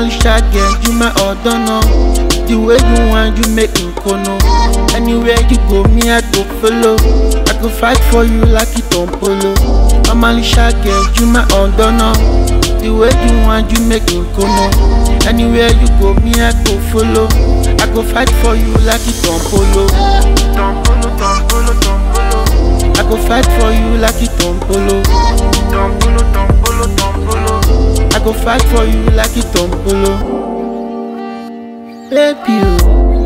girl, you my ordona. The way you want, you make me kono. Anywhere you go, me I go follow. I go fight for you like it on polo. I'm Alicia girl, you my ordona. The way you want, you make me kono. Anywhere you go, me I go follow. I go fight for you like it on polo. Tompolo, tompolo. I go fight for you like it on polo. Tompolo, tompolo, tompolo. I go fight for you like it on polo. Baby, oh,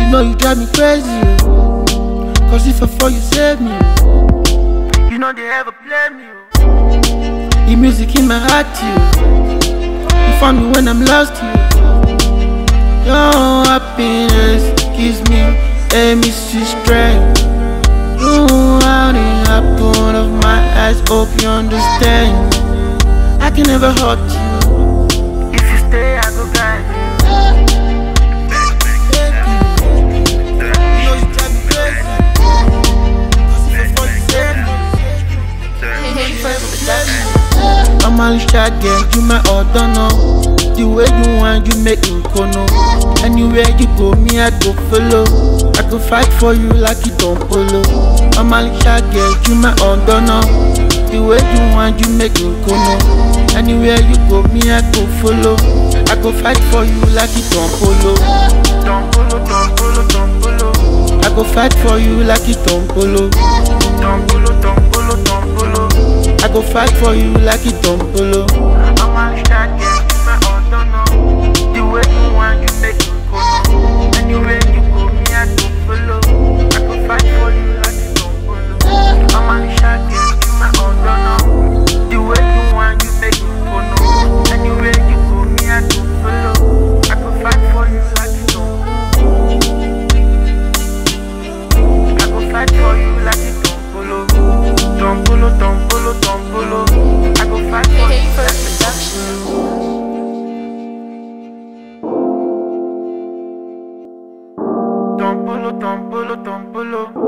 you know you drive me crazy, oh. Cause if I fall, you save me, oh. You know they ever play me, oh. The music in my heart, you. You found me when I'm lost, you. Your happiness gives me a mystery strength. Oh, how it happen of my eyes, hope you understand. I can never hurt you. If you stay, I go guide you. I'm Alicia girl, you my ordona. The way you want, you make me kono. Anywhere you go, me I go follow. I go fight for you like it on polo. I'm Alicia girl, you my ordona. The way you want, you make me kono. Anywhere you go, me I go follow. I go fight for you like it on polo. Tompolo, tompolo, tompolo. I go fight for you like it on polo. Tompolo, tompolo, tompolo. I go fight for you like it on polo. I'm a star girl, Tompolo, tompolo, tompolo.